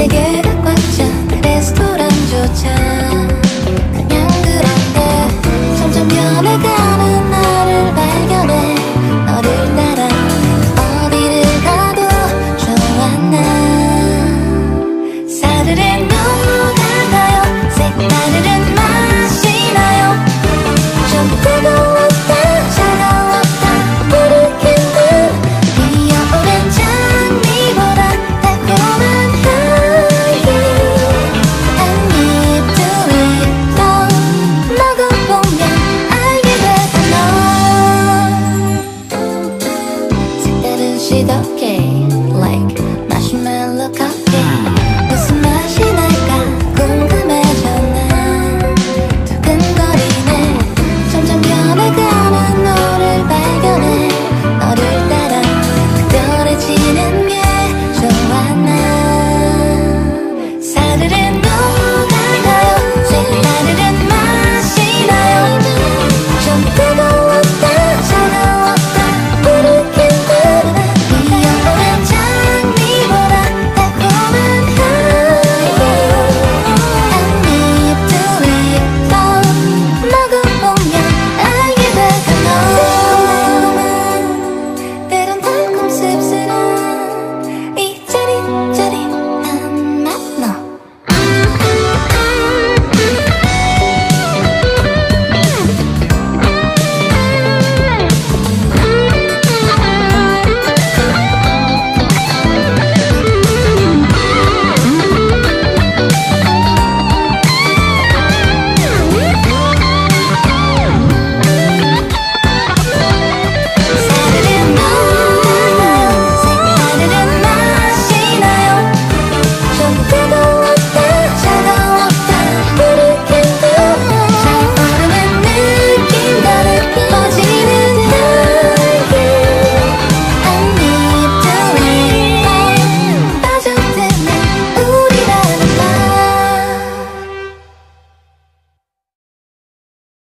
세계가 꽉찬 레스토랑조차 그냥 그런데 점점 변해가는